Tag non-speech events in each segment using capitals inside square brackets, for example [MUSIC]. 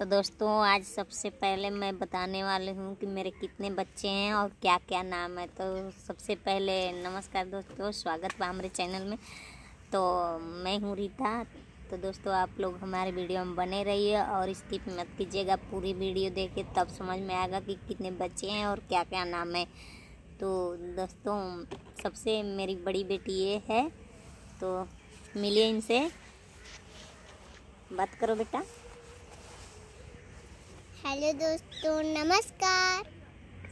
तो दोस्तों, आज सबसे पहले मैं बताने वाली हूँ कि मेरे कितने बच्चे हैं और क्या क्या नाम है। तो सबसे पहले नमस्कार दोस्तों, स्वागत बा हमारे चैनल में। तो मैं हूँ रीता। तो दोस्तों, आप लोग हमारे वीडियो में बने रहिए और स्किप मत कीजिएगा। पूरी वीडियो देखिए, तब समझ में आएगा कि कितने बच्चे हैं और क्या क्या नाम है। तो दोस्तों, सबसे मेरी बड़ी बेटी ये है। तो मिलिए इनसे। बात करो बेटा। हेलो दोस्तों नमस्कार।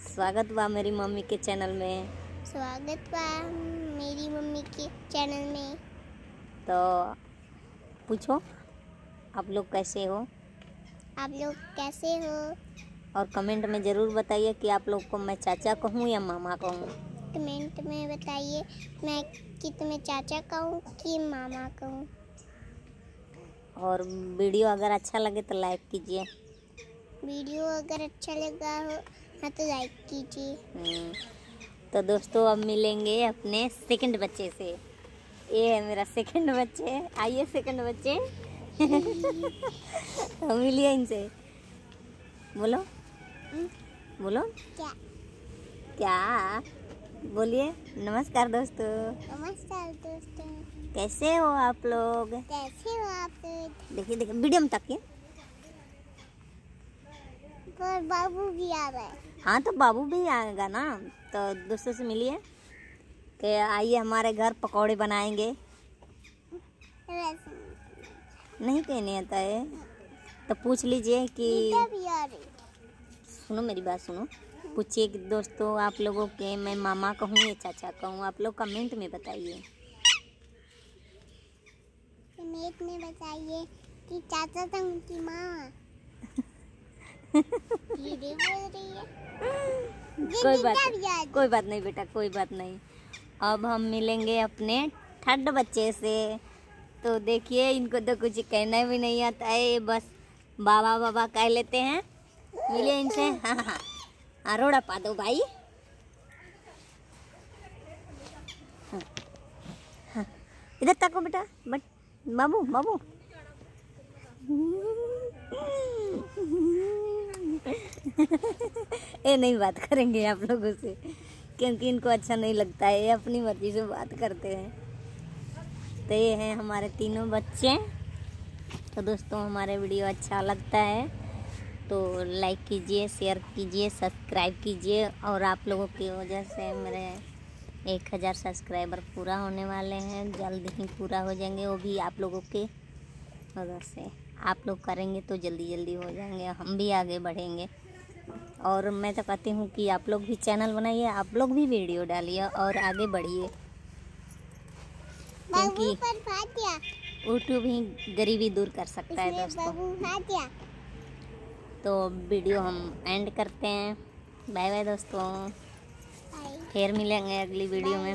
स्वागत बा मेरी मम्मी के चैनल में। स्वागत बा मेरी मम्मी के चैनल में। तो पूछो आप लोग कैसे हो? आप लोग कैसे हो? और कमेंट में ज़रूर बताइए कि आप लोग को मैं चाचा कहूँ या मामा कहूँ। कमेंट में बताइए मैं कि तुम्हें चाचा कहूँ कि मामा कहूँ। और वीडियो अगर अच्छा लगे तो लाइक कीजिए। वीडियो अगर अच्छा लगा हो हाँ तो लाइक कीजिए। हम्म, तो दोस्तों अब मिलेंगे अपने सेकंड बच्चे से। ये है मेरा सेकंड बच्चे। आइए सेकंड बच्चे। [LAUGHS] तो मिलिए इनसे। बोलो। बोलो। क्या? क्या? बोलिए। नमस्कार दोस्तों। नमस्कार दोस्तों। कैसे हो आप लोग? कैसे हो आप लोग? देखिए देखिए वीडियो में तकिए पर बाबू भी आ रहा है। हाँ तो बाबू भी आएगा ना? तो दोस्तों से मिलिए कि आइए हमारे घर पकौड़े बनाएँगे। नहीं। कहने आता है। तो पूछ लीजिए कि सुनो मेरी बात सुनो। पूछिए कि दोस्तों आप लोगों के मैं मामा कहूँ या चाचा कहूँ आप लोग कमेंट में बताइए। कमेंट में बताइए कि चाचा था उनकी माँ धीरे बोल रही है। ये [LAUGHS] कोई बात कोई बात नहीं बेटा कोई बात नहीं अब हम मिलेंगे अपने ठंड बच्चे से तो देखिए इनको तो कुछ कहना भी नहीं आता है बस बाबा बाबा कह लेते हैं मिले इनसे हाँ हाँ हाँ रोड़ा पा दो भाई हाँ, हाँ, इधर तको बेटा बट बाबू बाबू [LAUGHS] ये नहीं, बात करेंगे आप लोगों से, क्योंकि इनको अच्छा नहीं लगता है, ये अपनी मर्ज़ी से बात करते हैं। तो ये हैं हमारे तीनों बच्चे। तो दोस्तों, हमारे वीडियो अच्छा लगता है तो लाइक कीजिए शेयर कीजिए सब्सक्राइब कीजिए, और आप लोगों की वजह से मेरे एक हज़ार सब्सक्राइबर पूरा होने वाले हैं। जल्द ही पूरा हो जाएँगे, वो भी आप लोगों के वजह से। आप लोग करेंगे तो जल्दी जल्दी हो जाएँगे हम भी आगे बढ़ेंगे। और मैं तो कहती हूँ कि आप लोग भी चैनल बनाइए आप लोग भी वीडियो डालिए और आगे बढ़िए। क्योंकि यूट्यूब ही गरीबी दूर कर सकता है दोस्तों। तो वीडियो हम एंड करते हैं। बाय बाय दोस्तों। फिर मिलेंगे अगली वीडियो में।